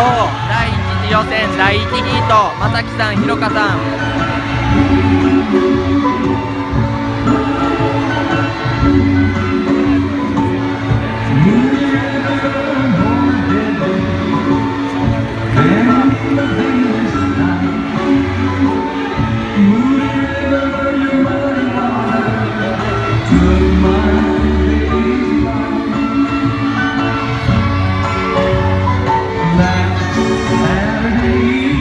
第1次予選第1ヒート正木さんひろかさん。Saturday.